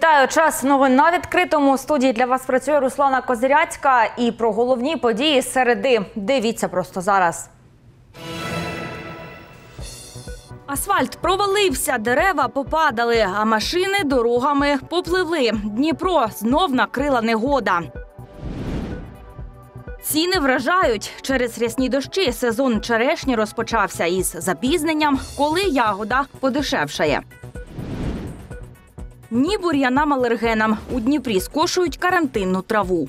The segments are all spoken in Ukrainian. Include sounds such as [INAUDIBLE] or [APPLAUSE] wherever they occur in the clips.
Вітаю час новин на відкритому студії для вас працює Руслана Козиряцька. І про головні події середи. Дивіться просто зараз. Асфальт провалився, дерева попадали, а машини дорогами попливли. Дніпро знов накрила негода. Ціни вражають через рясні дощі. Сезон черешні розпочався із запізненням, коли ягода подешевшає. Ні бур'янам алергенам. У Дніпрі скошують карантинну траву.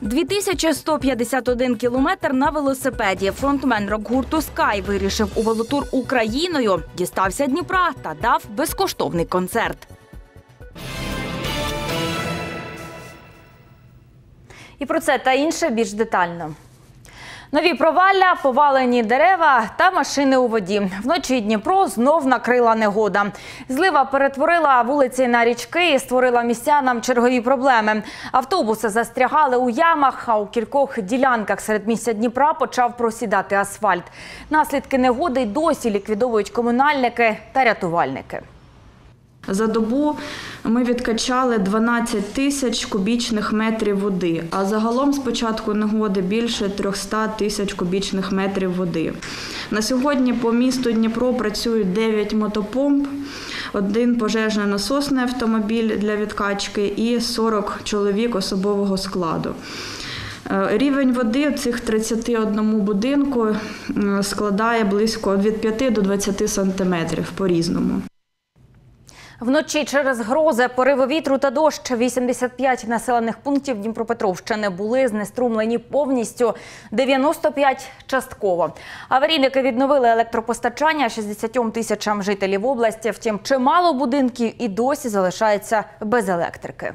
2151 кілометр на велосипеді. Фронтмен рок-гурту Скай вирішив у велотур Україною, дістався Дніпра та дав безкоштовний концерт. І про це та інше більш детально. Нові провалля, повалені дерева та машини у воді. Вночі Дніпро знов накрила негода. Злива перетворила вулиці на річки і створила містянам чергові проблеми. Автобуси застрягали у ямах, а у кількох ділянках серед місця Дніпра почав просідати асфальт. Наслідки негоди й досі ліквідовують комунальники та рятувальники. За добу ми відкачали 12 тисяч кубічних метрів води, а загалом з початку негоди більше 300 тисяч кубічних метрів води. На сьогодні по місту Дніпро працюють 9 мотопомп, один пожежний насосний автомобіль для відкачки і 40 чоловік особового складу. Е, Рівень води в цих 31 будинку складає близько від 5 до 20 сантиметрів по-різному. Вночі через грози, пориви вітру та дощ 85 населених пунктів Дніпропетровщини були знеструмлені повністю, 95 – частково. Аварійники відновили електропостачання 60 тисячам жителів області. Втім, чимало будинків і досі залишаються без електрики.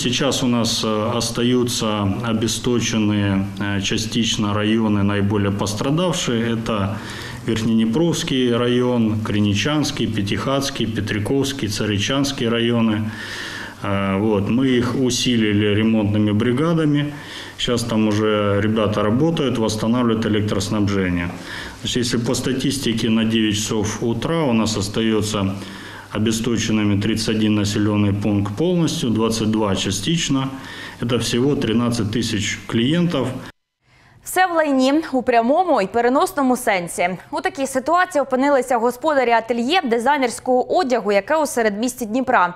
Сейчас у нас э, остаются обесточенные э, частично районы наиболее пострадавшие. Это Верхнеднепровский район, Криничанский, Пятихатский, Петриковский, Царичанский районы. Э, Вот. Мы их усилили ремонтными бригадами. Сейчас там уже ребята работают, восстанавливают электроснабжение. Значит, если по статистике на 9 часов утра у нас остается обесточенными 31 населенный пункт полностью, 22 частично. Это всего 13 тысяч клиентов. Все в лайні у прямому і переносному сенсі. У такій ситуації опинилися господарі ательє дизайнерського одягу, яке у середмісті Дніпра.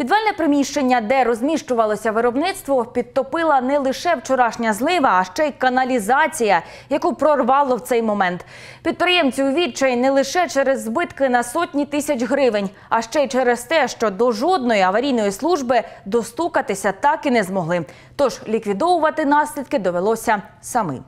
Підвальне приміщення, де розміщувалося виробництво, підтопила не лише вчорашня злива, а ще й каналізація, яку прорвало в цей момент. Підприємці у відчаї не лише через збитки на сотні тисяч гривень, а ще й через те, що до жодної аварійної служби достукатися так і не змогли. Тож ліквідовувати наслідки довелося самим.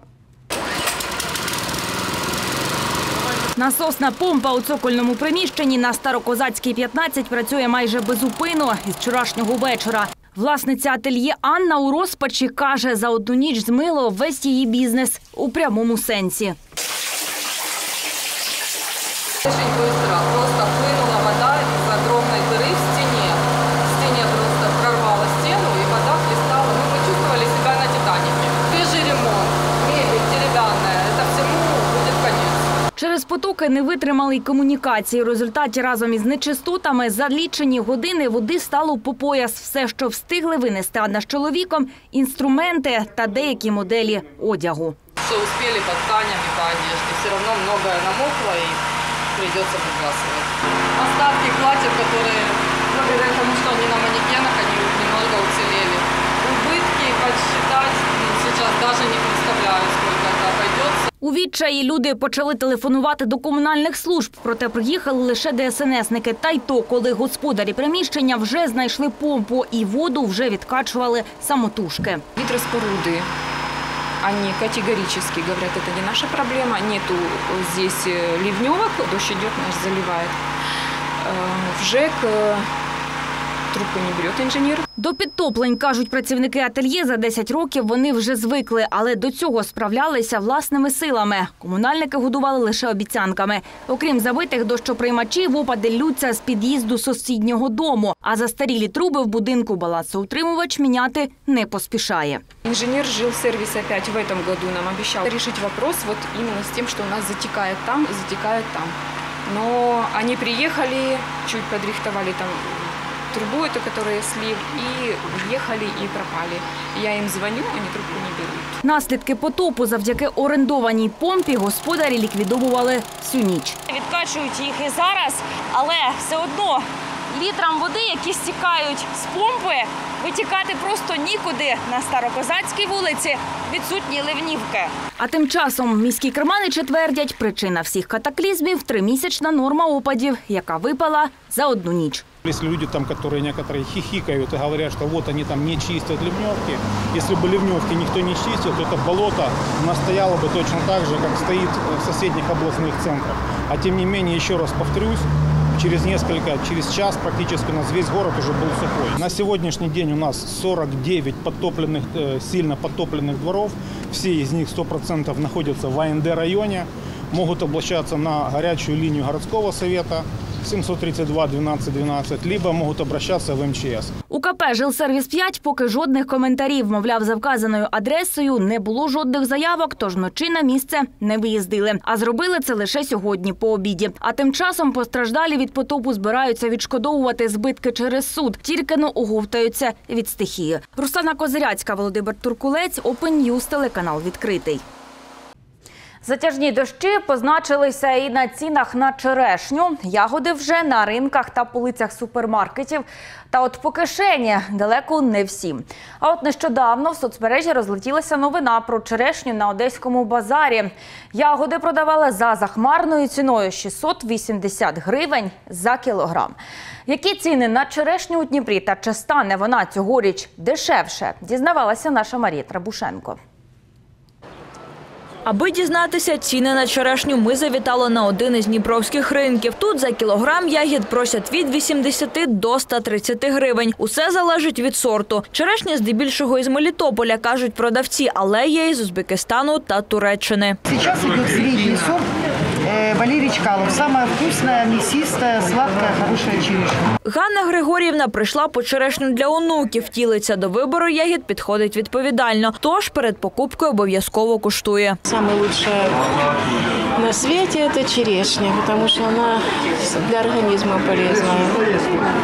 Насосна помпа у цокольному приміщенні на Старокозацькій 15 працює майже безупинно із вчорашнього вечора. Власниця ательє Анна у розпачі каже, за одну ніч змило весь її бізнес у прямому сенсі. Просто Через потоки не витримали й комунікації. У результаті разом із нечистотами за лічені години води стало по пояс. Все, що встигли винести Анна з чоловіком, інструменти та деякі моделі одягу. Все успели под тканями, по одежде. Все равно многое намокло и придется выбрасывать. Остатки платьев, которые, благодаря тому, что они на манекенах, они немного уцелели. Убытки подсчитать ну, сейчас даже не представляю, сколько это обойдется. У відчаї люди почали телефонувати до комунальних служб, проте приїхали лише ДСНСники. Та й то, коли господарі приміщення вже знайшли помпу і воду вже відкачували самотужки. Гидроспоруды, они категорически говорят, это не наша проблема, нету здесь э, ливневок, дождь идет, наш заливает. Э, В ЖЭК э, трубку не берет инженер. До підтоплень, кажуть працівники ательє, за 10 років вони вже звикли, але до цього справлялися власними силами. Комунальники годували лише обіцянками. Окрім забитих дощоприймачів, опади лються з під'їзду сусіднього дому, а застарілі труби в будинку балансоутримувач міняти не поспішає. Инженер жил сервис опять в этом году нам обещал решить вопрос вот именно с тем, что у нас затекает там, затекает там. Но они приехали, чуть подрихтовали там трубу эту, которую слив, и уехали и пропали. Я им звоню, они трубку не берут. Наслідки потопу завдяки орендованій помпі господарі ліквідовували всю ніч. Відкачують їх і зараз, але все одно літрам води, які стікають з помпи, витікати просто нікуди. На Старокозацькій вулиці відсутні ливнівки. А тим часом міські керманичі твердять, причина всіх катаклізмів тримісячна норма опадів, яка випала за одну ніч. Если люди там, которые некоторые хихикают и говорят, что вот они там не чистят ливневки, если бы ливневки никто не чистил, то это болото у нас стояло бы точно так же, как стоит в соседних областных центрах. А тем не менее, еще раз повторюсь, через несколько, через час практически у нас весь город уже был сухой. На сегодняшний день у нас 49 подтопленных, э, сильно подтопленных дворов. Все из них 100% находятся в АНД районе, могут обращаться на горячую линию городского совета 732 12 12, либо могут обращаться в МЧС. У КП «Жилсервіс 5» поки жодних коментарів. Мовляв, за вказаною адресою не було жодних заявок, тож вночі на місце не виїздили. А зробили це лише сьогодні по обіді. А тим часом постраждалі від потопу збираються відшкодовувати збитки через суд. Тільки но оговтаються від стихії. Руслана Козиряцька, Володимир Туркулець, Open News, телеканал відкритий. Затяжні дощі позначилися і на цінах на черешню. Ягоди вже на ринках та полицях супермаркетів. Та от по кишені далеко не всім. А от нещодавно в соцмережі розлетілася новина про черешню на одеському базарі. Ягоди продавали за захмарною ціною 680 гривень за кілограм. Які ціни на черешню у Дніпрі та чи стане вона цьогоріч дешевше? Дізнавалася наша Марія Трабушенко. Аби дізнатися ціни на черешню, ми завітали на один із дніпровських ринків. Тут за кілограм ягід просять від 80 до 130 гривень. Усе залежить від сорту. Черешня здебільшого із Мелітополя, кажуть продавці, але є із Узбекистану та Туреччини. Зараз йде средний сорт Валерий Чкалов. Самая вкусная, мясистая, сладкая, хорошая черешня. Ганна Григорівна прийшла по черешню для онуків. Тілиться до вибору ягід підходить відповідально. Тож перед покупкою обов'язково куштує. Самая лучшая на свете это черешня, потому что она для организма полезная.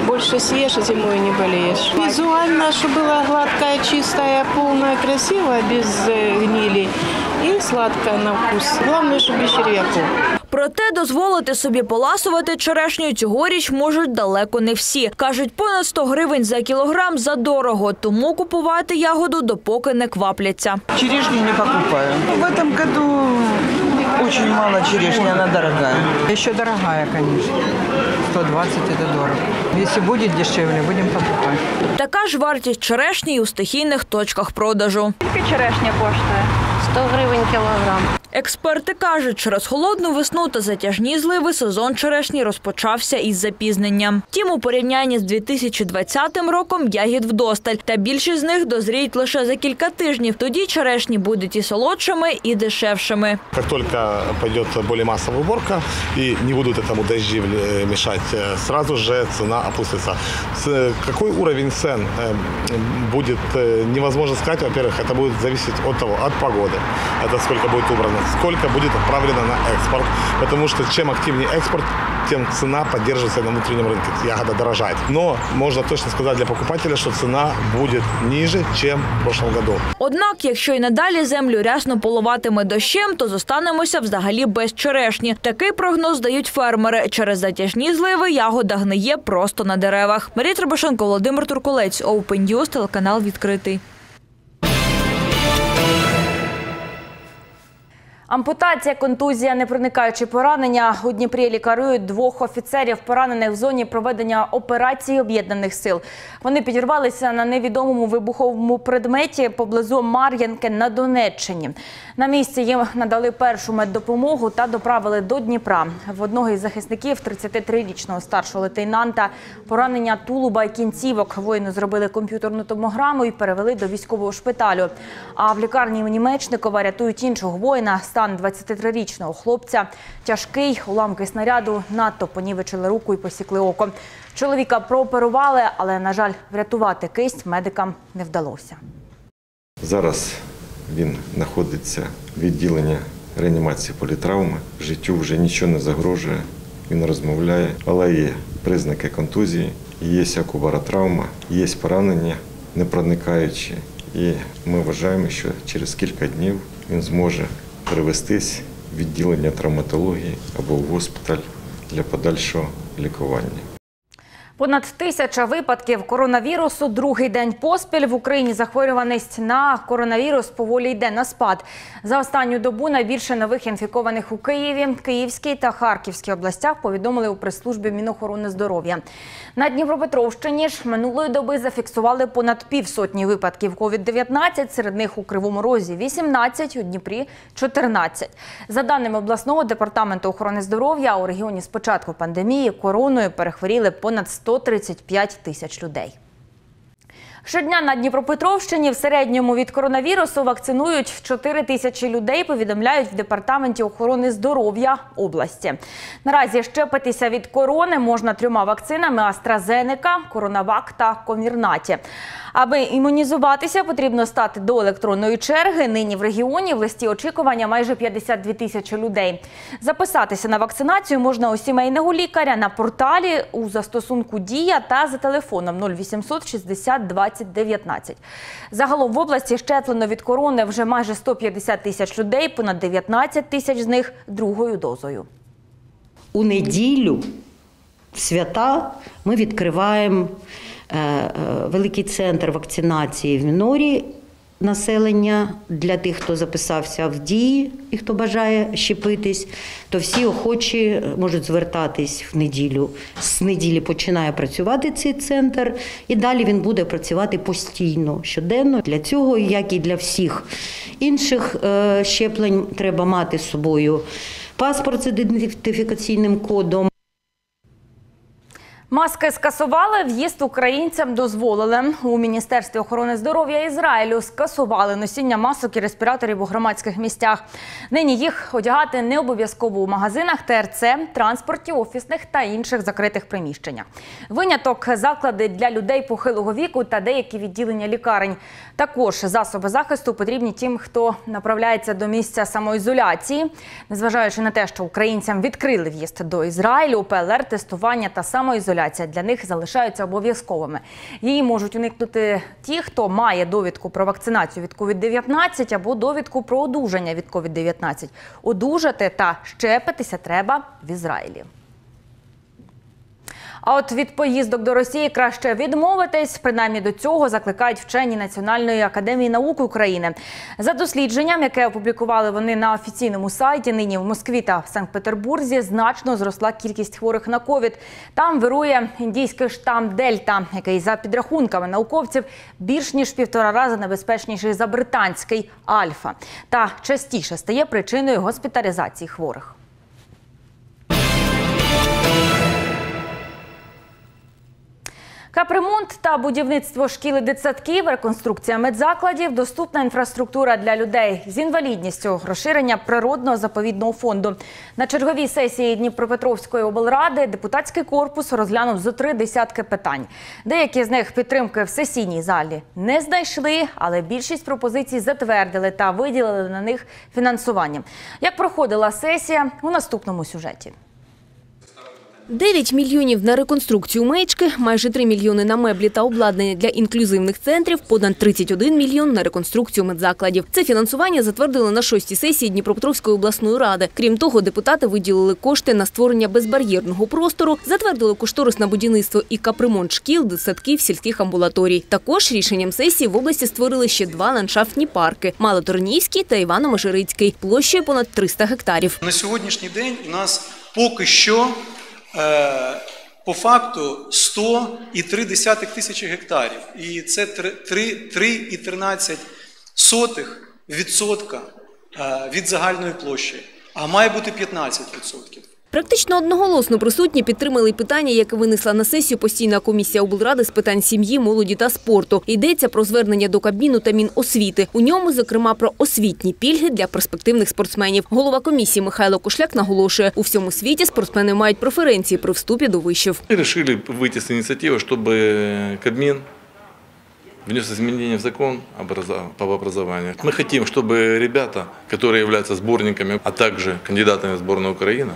Больше съешь, и зимой не болеешь. Визуально, чтобы была гладкая, чистая, полная, красивая, без э, гнили. И сладкая на вкус. Главное, чтобы без червяков. Проте дозволити собі поласувати черешню цьогоріч можуть далеко не всі. Кажуть, понад 100 гривень за кілограм задорого, тому купувати ягоду допоки не квапляться. Черешню не покупаю. В этом году очень мало черешни, она дорогая. Еще дорогая, конечно. 120 это дорого. Если будет дешевле, будем покупать. Така ж вартість черешні й у стихійних точках продажу. 100 гривен килограмм. Експерти кажуть, через холодну весну та затяжні зливи сезон черешні розпочався із запізненням. Тім у порівнянні з 2020 роком ягід вдосталь, та більшість з них дозріють лише за кілька тижнів. Тоді черешні будуть і солодшими, і дешевшими. Как только пойдет более массовая уборка и не будут этому дожди э, мешать, э, сразу же цена опустится. С- Какой уровень цен э, будет э, невозможно сказать. Во-первых, это будет зависеть от того, от погоды. Это сколько будет убрано, сколько будет отправлено на экспорт. Потому что чем активнее экспорт, тем цена поддерживается на внутреннем рынке. Ягода дорожает. Но можно точно сказать для покупателя, что цена будет ниже, чем в прошлом году. Однак, якщо й надалі землю рясно поливатиме дощем, то зостанемося взагалі без черешні. Такий прогноз дають фермери. Через затяжні зливи ягода гниє просто на деревах. Марія Требушенко, Володимир Туркулець, Open News, телеканал відкритий. Ампутація, контузія, непроникаючі поранення. У Дніпрі лікарують двох офіцерів, поранених в зоні проведення операції об'єднаних сил. Вони підірвалися на невідомому вибуховому предметі поблизу Мар'янки на Донеччині. На місці їм надали першу меддопомогу та доправили до Дніпра. В одного із захисників, 33-річного старшого лейтенанта, поранення тулуба і кінцівок. Воїну зробили комп'ютерну томограму і перевели до військового шпиталю. А в лікарні імені Мечникова рятують іншого воїна. Стан 23-річного хлопця тяжкий. Уламки снаряду надто понівечили руку і посікли око. Чоловіка прооперували, але, на жаль, врятувати кисть медикам не вдалося. Зараз він знаходиться в відділенні реанімації політравми. Життю вже нічого не загрожує. він розмовляє, але є признаки контузії, є акубаротравма, є поранення, не проникаючі. І ми вважаємо, що через кілька днів він зможе перевестись в відділення травматології або в госпіталь для подальшого лікування. Понад тисяча випадків коронавірусу. Другий день поспіль в Україні захворюваність на коронавірус поволі йде на спад. За останню добу найбільше нових інфікованих у Києві, Київській та Харківській областях повідомили у прес-службі Мінохорони здоров'я. На Дніпропетровщині ж минулої доби зафіксували понад півсотні випадків COVID-19, серед них у Кривому Розі 18, у Дніпрі 14. За даними обласного департаменту охорони здоров'я, у регіоні з початку пандемії короною перехворіли понад 135 тисяч людей. Щодня на Дніпропетровщині в середньому від коронавірусу вакцинують 4 тисячі людей, повідомляють в департаменті охорони здоров'я області. Наразі щепитися від корони можна трьома вакцинами AstraZeneca, Коронавак та Комірнаті. Аби імунізуватися, потрібно стати до електронної черги. Нині в регіоні в листі очікування майже 52 тисячі людей. Записатися на вакцинацію можна у сімейного лікаря на порталі у застосунку Дія та за телефоном 0800 60 20 19. Загалом в області щеплено від корони вже майже 150 тисяч людей, понад 19 тисяч з них другою дозою. У неділю свята ми відкриваємо е, е, великий центр вакцинації в Мінорі населення для тих, хто записався в дії і хто бажає щепитись, то всі охочі можуть звертатись в неділю. З неділі починає працювати цей центр, і далі він буде працювати постійно, щоденно. Для цього, як і для всіх інших е, щеплень, треба мати з собою паспорт з ідентифікаційним кодом. Маски скасували, в'їзд українцям дозволили. У Міністерстві охорони здоров'я Ізраїлю скасували носіння масок і респіраторів у громадських місцях. Нині їх одягати не обов'язково у магазинах, ТРЦ, транспорті, офісних та інших закритих приміщеннях. Виняток – заклади для людей похилого віку та деякі відділення лікарень. Також засоби захисту потрібні тим, хто направляється до місця самоізоляції. Незважаючи на те, що українцям відкрили в'їзд до Ізраїлю, ПЛР-тестування та самоізоляція для них залишаються обов'язковими. Її можуть уникнути ті, хто має довідку про вакцинацію від COVID-19 або довідку про одужання від COVID-19. Одужати та щепитися треба в Ізраїлі. А от від поїздок до Росії краще відмовитись. Принаймні до цього закликають вчені Національної академії наук України. За дослідженням, яке опублікували вони на офіційному сайті, нині в Москві та Санкт-Петербурзі значно зросла кількість хворих на ковід. Там вирує індійський штам Дельта, який за підрахунками науковців більш ніж півтора рази небезпечніший за британський Альфа та частіше стає причиною госпіталізації хворих. Капремонт та будівництво шкіл і дитсадків, реконструкція медзакладів, доступна інфраструктура для людей з інвалідністю, розширення природного заповідного фонду. На черговій сесії Дніпропетровської облради депутатський корпус розглянув зо три десятки питань. Деякі з них підтримки в сесійній залі не знайшли, але більшість пропозицій затвердили та виділили на них фінансування. Як проходила сесія у наступному сюжеті? 9 мільйонів на реконструкцію мечки, майже 3 мільйони на меблі та обладнання для інклюзивних центрів, понад 31 мільйон на реконструкцію медзакладів. Це фінансування затвердили на шостій сесії Дніпропетровської обласної ради. Крім того, депутати виділили кошти на створення безбар'єрного простору, затвердили кошторис на будівництво і капремонт шкіл, дитсадків, сільських амбулаторій. Також рішенням сесії в області створили ще два ландшафтні парки – Малоторнійський та Івано-Межирицький, площею понад 300 гектарів. На сьогоднішній день у нас поки що по факту 100,3 тисячі гектарів. І це 3,13 сотих відсотка е, від загальної площі, а має бути 15 відсотків. Практично одноголосно присутні підтримали й питання, яке винесла на сесію постійна комісія облради з питань сім'ї, молоді та спорту. Йдеться про звернення до Кабміну та Міносвіти. У ньому, зокрема, про освітні пільги для перспективних спортсменів. Голова комісії Михайло Кошляк наголошує, у всьому світі спортсмени мають преференції при вступі до вишів. Мы решили выйти с инициативой, чтобы Кабмин внес изменения в закон образа- по образованию. Мы хотим, чтобы ребята, которые являются сборниками, а также кандидатами в сборную Украины,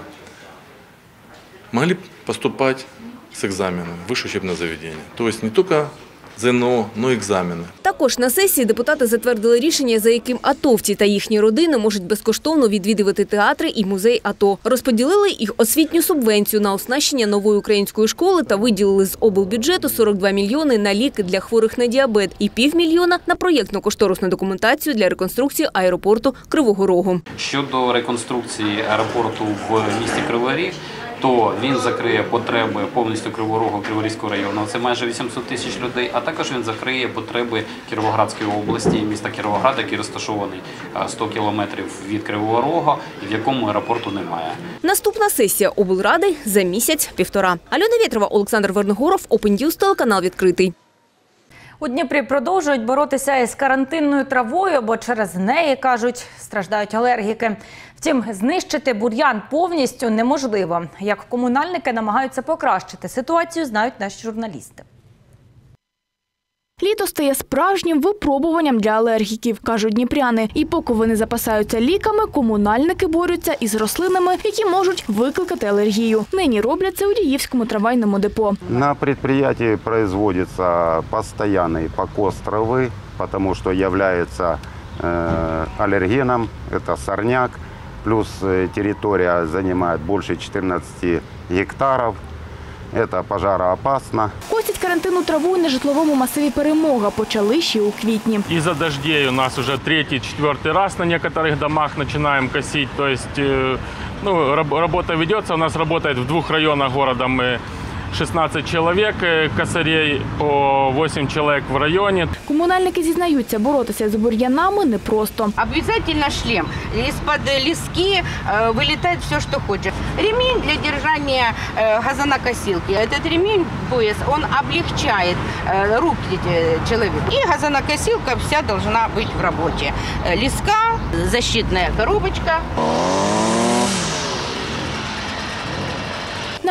могли поступать с экзаменом в высшее учебное заведение. То есть не только ЗНО, но и экзамены. Також на сесії депутати затвердили рішення, за яким атовці та їхні родини можуть безкоштовно відвідувати театри і музей АТО. Розподілили їх освітню субвенцію на оснащення нової української школи та виділили з облбюджету 42 мільйони на ліки для хворих на діабет і півмільйона на проєктно-кошторисну документацію для реконструкції аеропорту Кривого Рогу. Щодо реконструкції аеропорту в місті Кривий Ріг, то він закриє потреби повністю Кривого Рогу, Криворізького району. Це майже 800 тисяч людей. А також він закриє потреби Кіровоградської області, міста Кіровоград, який розташований а, 100 кілометрів від Кривого Рога, в якому аеропорту немає. Наступна сесія облради за місяць-півтора. Альона Вєтрова, Олександр Верногоров, Open News, телеканал відкритий. У Дніпрі продовжують боротися із карантинною травою, бо через неї, кажуть, страждають алергіки. Втім, знищити бур'ян повністю неможливо. Як комунальники намагаються покращити ситуацію, знають наші журналісти. Літо стає справжнім випробуванням для алергіків, кажуть дніпряни. І поки вони запасаються ліками, комунальники борються із рослинами, які можуть викликати алергію. Нині роблять це у Діївському трамвайному депо. На предприятии производится постоянный покос травы, потому что является э, аллергеном, это сорняк, плюс э, территория занимает больше 14 гектаров, это пожароопасно. Косять карантинну траву на житловому масиві перемога почали ще у квітні. Из-за дождей у нас уже третий, четвертый раз на некоторых домах начинаем косить. То есть э, ну, раб- работа ведется. У нас работает в двух районах города мы 16 человек э, косарей, по 8 человек в районе. Комунальники зізнаються, боротися з бур'янами непросто. Обязательно шлем. Из-под лески э, вылетает все, что хочешь. Ремень для держания э, газонокосилки. Этот ремень, пояс, он облегчает э, руки э, человека. И газонокосилка вся должна быть в работе. Э, леска, защитная коробочка.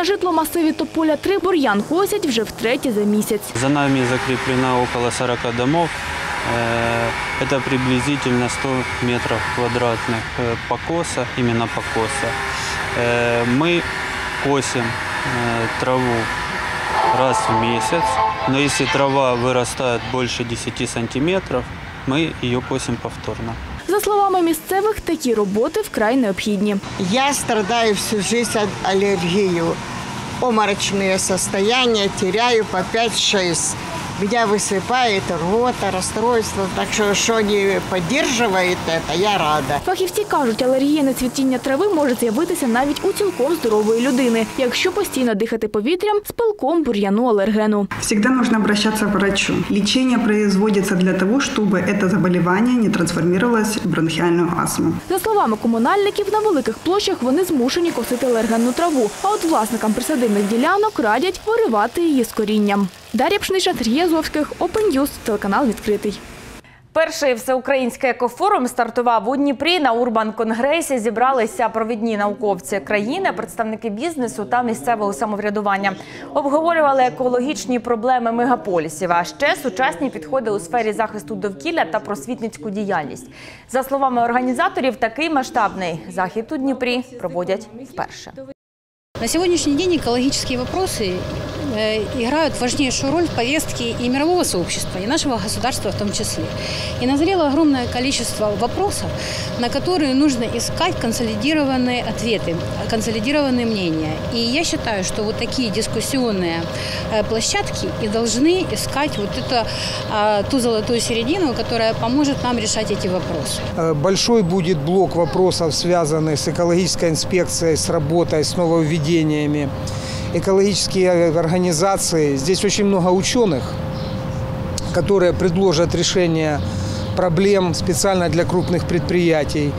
На житломасиві Тополя 3 бур'ян косять вже втретє за місяць. За нами закреплено около 40 домов. Э, Это приблизительно 100 метров квадратных э, покоса, именно покоса. Э, Мы косим э, траву раз в месяц, но если трава вырастает больше 10 сантиметров, мы ее косим повторно. За словами місцевих, такі роботи вкрай необхідні. Я страдаю всю жизнь от аллергии. Оморочные состояния, теряю по 5-6 Меня высыпает рвота, расстройство. Так что, что не поддерживает это, я рада. Фахівці кажуть, алергія на цвітіння трави може з'явитися навіть у цілком здорової людини, якщо постійно дихати повітрям з пилком бур'яну алергену. Всегда нужно обращаться к врачу. Лечение производится для того, чтобы это заболевание не трансформировалось в бронхиальную астму. За словами комунальників, на великих площах вони змушені косити алергенну траву, а от власникам присадибних ділянок радять виривати її з корінням. Дар'я Пшниша, Сергій Азовських, Open News, телеканал відкритий. Перший всеукраїнський екофорум стартував у Дніпрі. На Урбан-конгресі зібралися провідні науковці країни, представники бізнесу та місцевого самоврядування. Обговорювали екологічні проблеми мегаполісів, а ще сучасні підходи у сфері захисту довкілля та просвітницьку діяльність. За словами організаторів, такий масштабний захід у Дніпрі проводять вперше. На сегодняшний день экологические вопросы э, играют важнейшую роль в повестке и мирового сообщества, и нашего государства в том числе. И назрело огромное количество вопросов, на которые нужно искать консолидированные ответы, консолидированные мнения. И я считаю, что вот такие дискуссионные э, площадки и должны искать вот эту, э, ту золотую середину, которая поможет нам решать эти вопросы. Э, Большой будет блок вопросов, связанных с экологической инспекцией, с работой, с нововведениями. Экологические организации. Здесь очень много ученых, которые предложат решение проблем специально для крупных предприятий.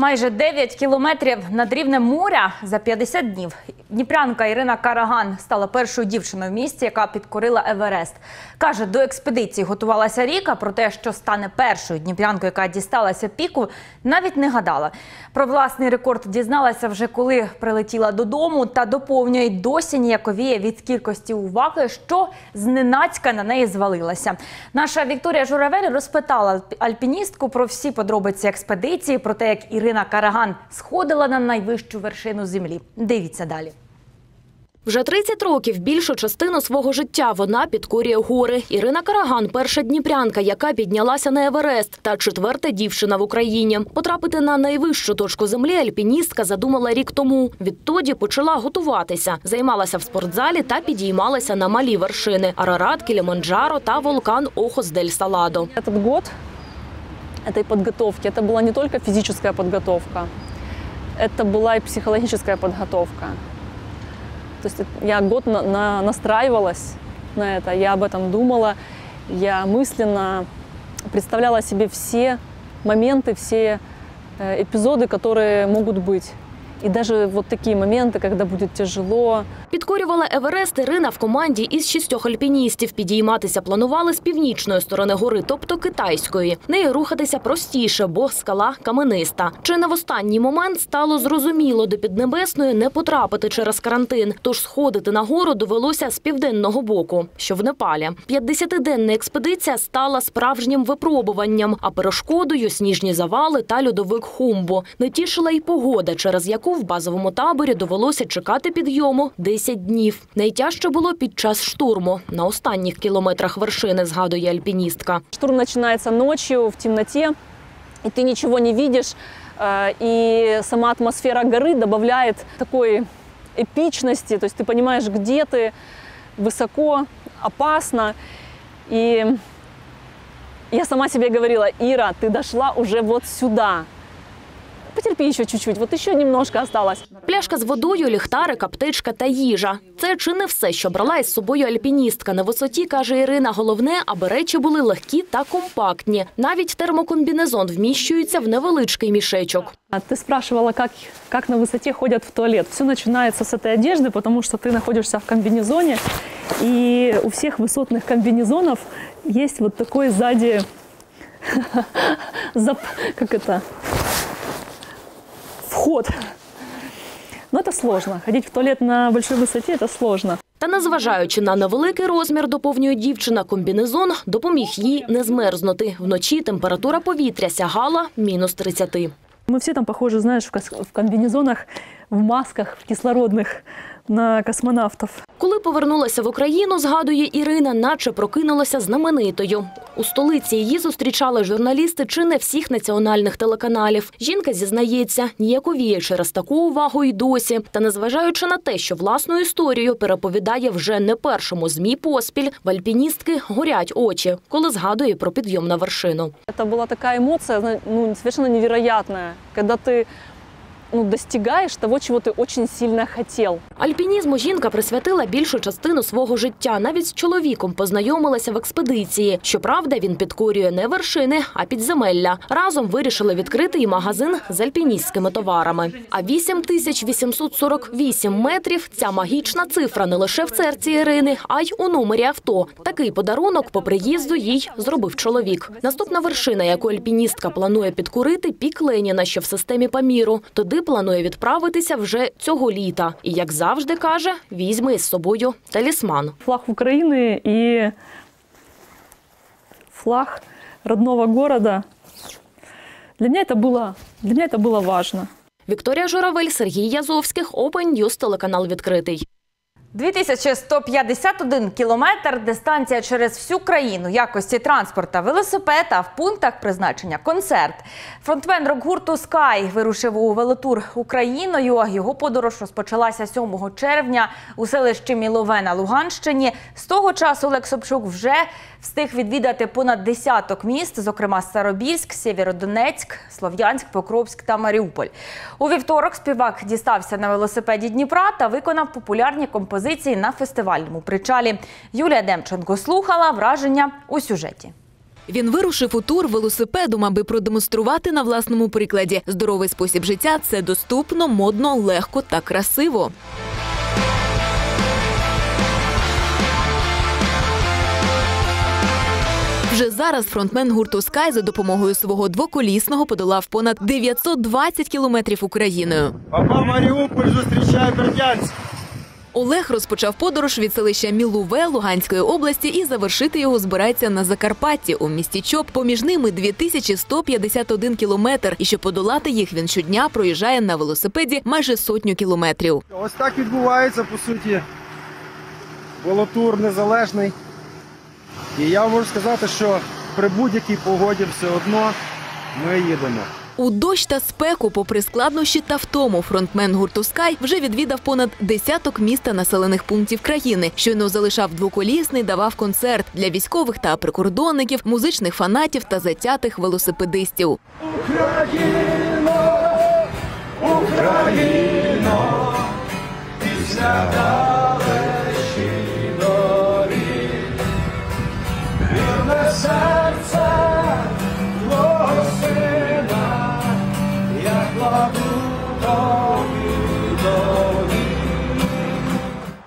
Майже 9 кілометрів над рівнем моря за 50 днів. Дніпрянка Ірина Караган стала першою дівчиною в місті, яка підкорила Еверест. Каже, до експедиції готувалася рік, а про те, що стане першою дніпрянкою, яка дісталася піку, навіть не гадала. Про власний рекорд дізналася вже коли прилетіла додому та доповнює досі ніяковіє від кількості уваги, що зненацька на неї звалилася. Наша Вікторія Журавель розпитала альпіністку про всі подробиці експедиції, про те, як Ірина Ірина Караган сходила на найвищу вершину землі. Дивіться далі. Вже 30 років більшу частину свого життя вона підкорює гори. Ірина Караган перша дніпрянка, яка піднялася на Еверест, та четверта дівчина в Україні. Потрапити на найвищу точку землі альпіністка задумала рік тому. Відтоді почала готуватися, займалася в спортзалі та підіймалася на малі вершини: Арарат, Кіліманджаро та вулкан Охос дель Саладо. Этот год этой подготовки, это была не только физическая подготовка, это была и психологическая подготовка. То есть я год на- на- настраивалась на это, я об этом думала, я мысленно представляла себе все моменты, все э, эпизоды, которые могут быть. И даже вот такие моменты, когда будет тяжело, Підкорювала Еверест Ірина в команді із шістьох альпіністів. Підійматися планували з північної сторони гори, тобто китайської. Нею рухатися простіше, бо скала камениста. Чи не в останній момент стало зрозуміло, до Піднебесної не потрапити через карантин, тож сходити на гору довелося з південного боку, що в Непалі. 50-денна експедиція стала справжнім випробуванням, а перешкодою сніжні завали та льодовик Хумбо. Не тішила й погода, через яку в базовому таборі довелося чекати підйому 10 днів. Найтяжче було під час штурму на останніх кілометрах вершини, згадує альпіністка. Штурм начинается ночью в темноте, и ты ничего не видишь, э, и сама атмосфера горы добавляет такой эпичности, то есть ты понимаешь, где ты, высоко, опасно. И я сама себе говорила, Ира, ты дошла уже вот сюда. Потерпи еще чуть-чуть, вот еще немножко осталось. Пляшка з водою, ліхтарик, аптечка та їжа. Це чи не все, що брала із собою альпіністка. На висоті, каже Ірина, головне, аби речі були легкі та компактні. Навіть термокомбінезон вміщується в невеличкий мішечок. А Ты спрашивала, как, как на высоте ходят в туалет. Все начинается с этой одежды, потому что ты находишься в комбинезоне, и у всех высотных комбинезонов есть вот такой сзади, [LAUGHS] зап, как это, вход. Но это сложно. Ходить в туалет на большой высоте – это сложно. Та незважаючи на невеликий розмір, доповнює дівчина, комбінезон допоміг їй не змерзнути. Вночі температура повітря сягала мінус 30. Мы все там похожи, знаешь, в кос- в комбинезонах, в масках, в кислородных на космонавтов. Коли повернулася в Україну, згадує Ірина, наче прокинулася знаменитою. У столиці її зустрічали журналісти чи не всіх національних телеканалів. Жінка зізнається, ніяковіє через таку увагу й досі. Та незважаючи на те, що власну історію переповідає вже не першому змі поспіль, в альпіністки горять очі, коли згадує про підйом на вершину. Это была такая эмоция, зна- ну, совершенно невероятная, когда ты ну, достигаешь того, чего ты очень сильно хотел. Альпінізму жінка присвятила більшу частину свого життя. Навіть з чоловіком познайомилася в експедиції. Щоправда, він підкорює не вершини, а підземелля. Разом вирішили відкрити і магазин з альпіністськими товарами. А 8848 метрів – ця магічна цифра не лише в серці Ірини, а й у номері авто. Такий подарунок по приїзду їй зробив чоловік. Наступна вершина, яку альпіністка планує підкорити – пік Леніна, що в системі Паміру. Туди планує відправитися вже цього літа. І, як завжди каже, візьме із собою талісман. Флаг Украины и флаг родного города. Для меня это было, для меня это было важно. Вікторія Журавель, Сергій Язовських, Open News, телеканал відкритий. 2151 кілометр, дистанція через всю країну, якості транспорта, велосипед, в пунктах призначення концерт. Фронтмен рок-гурту Скай вирушив у велотур Україною. Його подорож розпочалася 7 червня у селищі Мілове на Луганщині. З того часу Олег Собчук вже встиг відвідати понад десяток міст, зокрема Старобільськ, Сєвєродонецьк, Слов'янськ, Покровськ та Маріуполь. У вівторок співак дістався на велосипеді Дніпра та виконав популярні композиції на фестивальному причалі. Юлія Демченко слухала враження у сюжеті. Він вирушив у тур велосипедом, аби продемонструвати на власному прикладі. Здоровий спосіб життя це доступно, модно, легко та красиво. Вже зараз фронтмен гурту Скай за допомогою свого двоколісного подолав понад 920 кілометрів Україною. Папа Маріуполь зустрічає Бердянськ. Олег розпочав подорож від селища Мілуве Луганської області і завершити його збирається на Закарпатті у місті Чоп. Поміж ними 2151 кілометр. І щоб подолати їх, він щодня проїжджає на велосипеді майже сотню кілометрів. Ось так відбувається, по суті, велотур незалежний. І я можу сказати, що при будь-якій погоді все одно ми їдемо. У дощ та спеку, попри складнощі та втому, фронтмен гурту Скай вже відвідав понад десяток міст та населених пунктів країни. Щойно залишав двоколісний, давав концерт для військових та прикордонників, музичних фанатів та затятих велосипедистів. Україно, Україно, після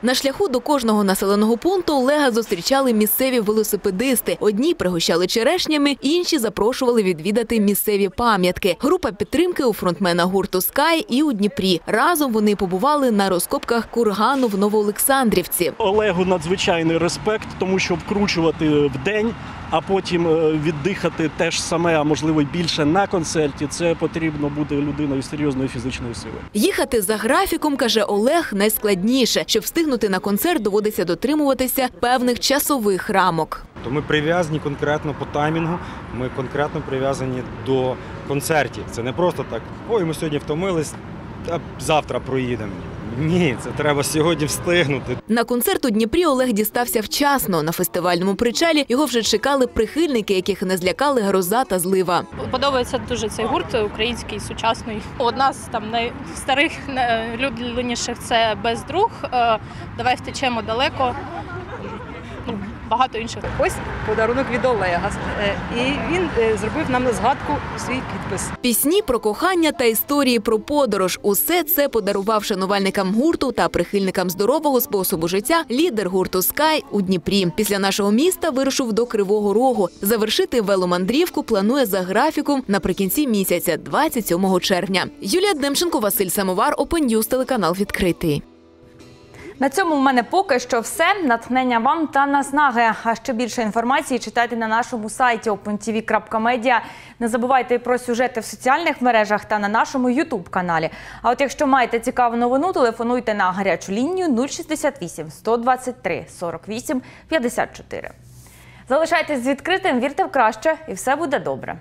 На шляху до кожного населеного пункту Олега зустрічали місцеві велосипедисти. Одні пригощали черешнями, інші запрошували відвідати місцеві пам'ятки. Група підтримки у фронтмена гурту Скай і у Дніпрі. Разом вони побували на розкопках кургану в Новоолександрівці. Олегу надзвичайний респект, тому що вкручувати в день, а потім е, віддихати теж саме, а можливо й більше на концерті. Це потрібно буде людиною серйозної фізичної сили. Їхати за графіком, каже Олег, найскладніше. Щоб встигнути на концерт, доводиться дотримуватися певних часових рамок. То ми прив'язані конкретно по таймінгу, ми конкретно прив'язані до концертів. Це не просто так, ой, ми сьогодні втомились, а завтра проїдемо. Ні, це треба сьогодні встигнути. На концерт у Дніпрі Олег дістався вчасно. На фестивальному причалі його вже чекали прихильники, яких не злякали гроза та злива. Подобається дуже цей гурт український, сучасний. Одна з там найстарих найлюбленіших це бездруг. Е, Давай втечемо далеко. Багато інших. Ось подарунок від Олега. Е, І він е, зробив нам на згадку свій підпис. Пісні про кохання та історії про подорож. Усе це подарував шанувальникам гурту та прихильникам здорового способу життя лідер гурту Скай у Дніпрі. Після нашого міста вирушив до Кривого Рогу. Завершити веломандрівку планує за графіком наприкінці місяця, 27 червня. Юлія Демченко, Василь Самовар, Open News, телеканал відкритий. На цьому в мене поки що все. Натхнення вам та наснаги. А ще більше інформації читайте на нашому сайті opentv.media. Не забувайте про сюжети в соціальних мережах та на нашому Ютуб каналі. А от якщо маєте цікаву новину, телефонуйте на гарячу лінію 068 123 48 54. Залишайтесь з відкритим, вірте в краще, і все буде добре.